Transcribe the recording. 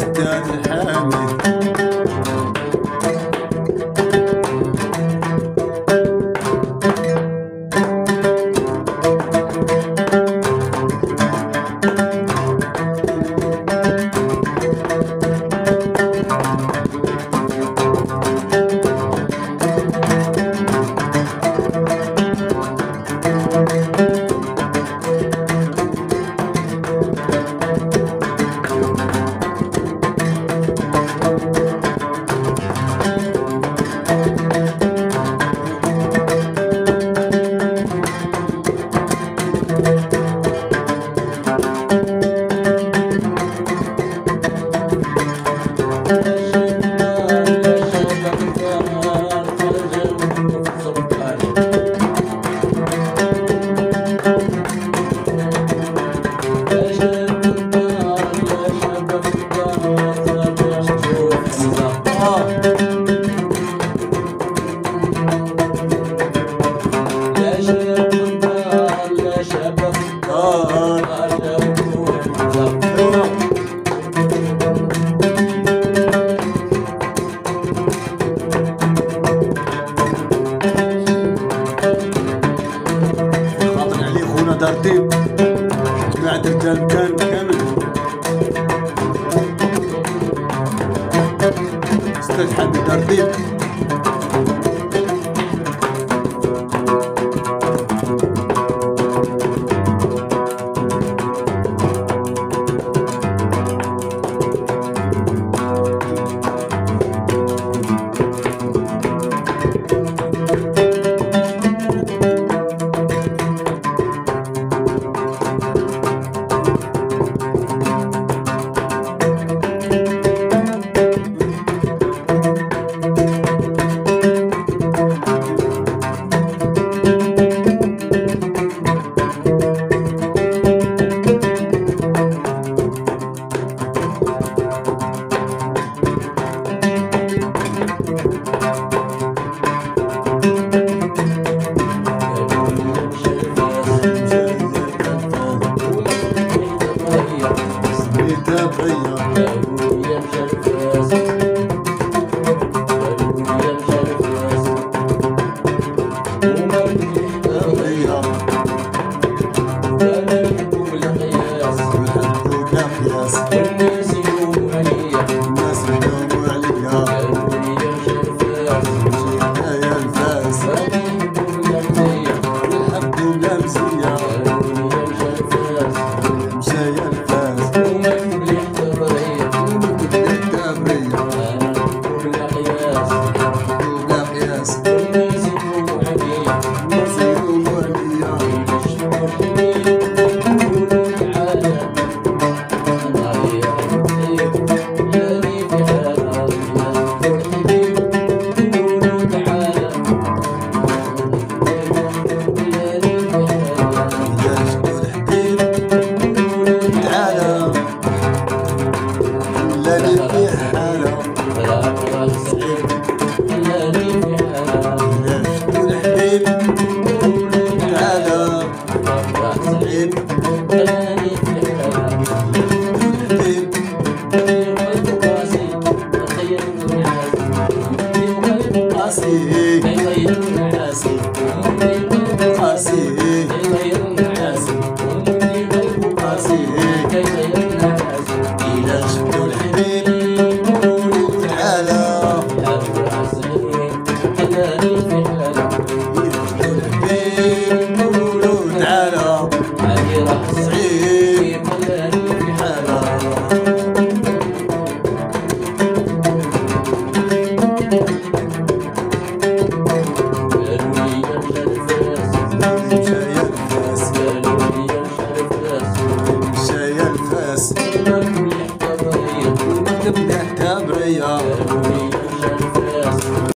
ترتيب أستاذ حد yeah.